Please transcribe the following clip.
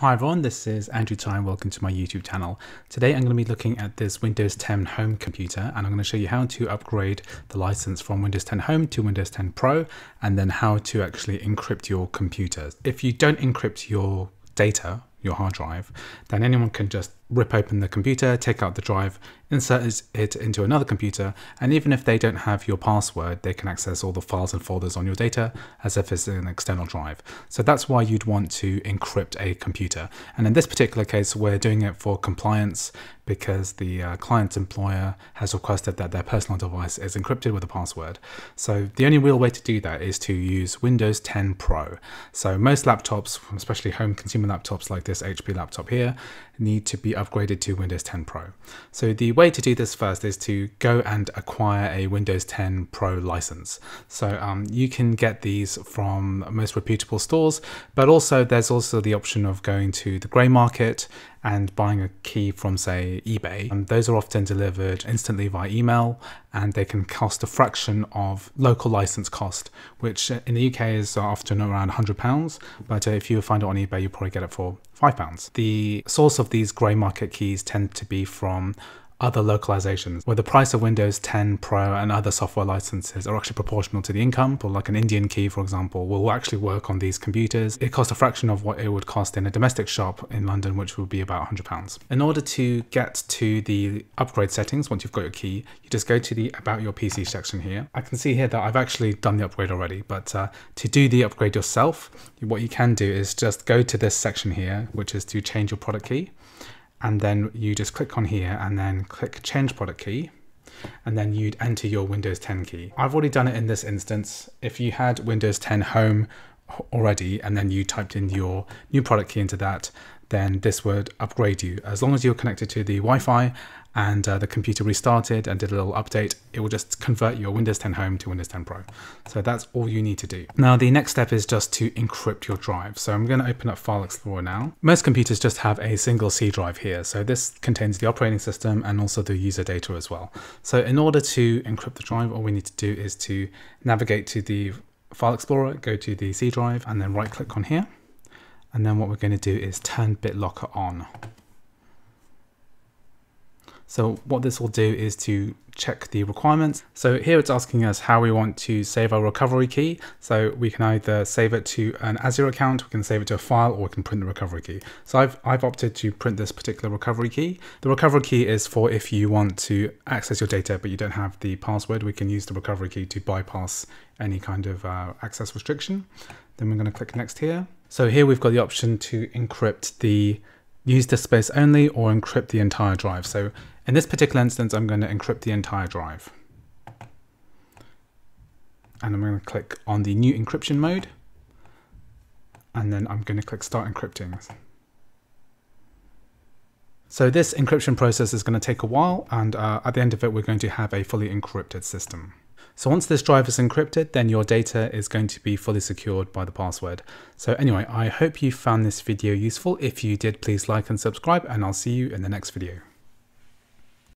Hi everyone, this is Andrew Tsai and welcome to my YouTube channel. Today I'm going to be looking at this Windows 10 Home computer and I'm going to show you how to upgrade the license from Windows 10 Home to Windows 10 Pro and then how to actually encrypt your computer. If you don't encrypt your data, your hard drive, then anyone can just rip open the computer, take out the drive, insert it into another computer, and even if they don't have your password, they can access all the files and folders on your data as if it's an external drive. So that's why you'd want to encrypt a computer. And in this particular case, we're doing it for compliance because the uh, client's employer has requested that their personal device is encrypted with a password. So the only real way to do that is to use Windows 10 Pro. So most laptops, especially home consumer laptops like this HP laptop here, need to be upgraded to Windows 10 Pro. So the way to do this first is to go and acquire a Windows 10 Pro license. So um, you can get these from most reputable stores, but also there's also the option of going to the grey market and buying a key from say eBay. And those are often delivered instantly via email and they can cost a fraction of local license cost, which in the UK is often around £100. But if you find it on eBay, you probably get it for £5. The source of these grey market keys tend to be from other localizations, where the price of Windows 10 Pro and other software licenses are actually proportional to the income. But like an Indian key, for example, will actually work on these computers. It costs a fraction of what it would cost in a domestic shop in London, which would be about £100. In order to get to the upgrade settings, once you've got your key, you just go to the About Your PC section here. I can see here that I've actually done the upgrade already, but uh, to do the upgrade yourself, what you can do is just go to this section here, which is to change your product key and then you just click on here and then click change product key and then you'd enter your Windows 10 key. I've already done it in this instance. If you had Windows 10 Home already and then you typed in your new product key into that, then this would upgrade you. As long as you're connected to the Wi-Fi and uh, the computer restarted and did a little update, it will just convert your Windows 10 Home to Windows 10 Pro. So that's all you need to do. Now the next step is just to encrypt your drive. So I'm going to open up File Explorer now. Most computers just have a single C drive here. So this contains the operating system and also the user data as well. So in order to encrypt the drive, all we need to do is to navigate to the File Explorer, go to the C drive and then right click on here. And then what we're going to do is turn BitLocker on. So what this will do is to check the requirements. So here it's asking us how we want to save our recovery key. So we can either save it to an Azure account, we can save it to a file, or we can print the recovery key. So I've, I've opted to print this particular recovery key. The recovery key is for if you want to access your data, but you don't have the password, we can use the recovery key to bypass any kind of uh, access restriction. Then we're going to click next here. So here we've got the option to encrypt the use disk space only or encrypt the entire drive. So in this particular instance, I'm going to encrypt the entire drive. And I'm going to click on the new encryption mode. And then I'm going to click start encrypting. So this encryption process is going to take a while and uh, at the end of it we're going to have a fully encrypted system. So once this drive is encrypted, then your data is going to be fully secured by the password. So anyway, I hope you found this video useful. If you did, please like and subscribe and I'll see you in the next video.